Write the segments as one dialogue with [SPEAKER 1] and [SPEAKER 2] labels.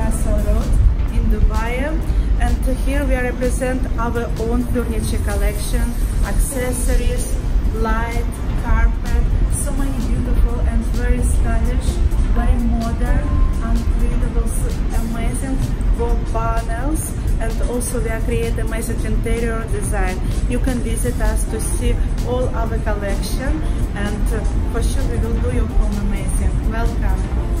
[SPEAKER 1] Wasl Road in Dubai. And here we represent our own furniture collection, accessories, light, carpet, so many beautiful and very stylish, very modern, incredible, amazing wall panels and also we are create amazing interior design. You can visit us to see all our collection and uh, for sure we will do your home amazing. Welcome.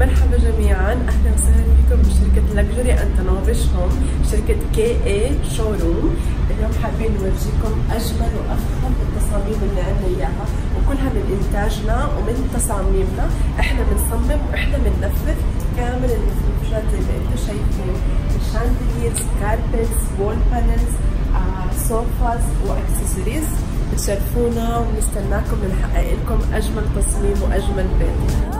[SPEAKER 2] مرحبا جميعا. أهلا وسهلا بكم بشركه لكجري اند نوفيش هوم شركة كي اي شوروم اليوم حابين نورجيكم أجمل وافخم التصاميم اللي عندنا إياها وكلها من إنتاجنا ومن تصاميمنا. إحنا بنصمم وإحنا بننفذ كامل المفروشات ما أنتم شايفين. الشاندليرز كاربتس وول بانلز سوفاز وأكسسوارز. بتشرفونا ونستناكم نحقق لكم أجمل تصميم وأجمل بيت.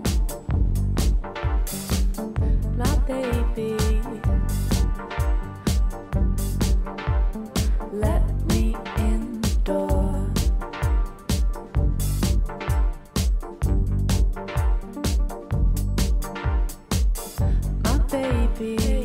[SPEAKER 2] be.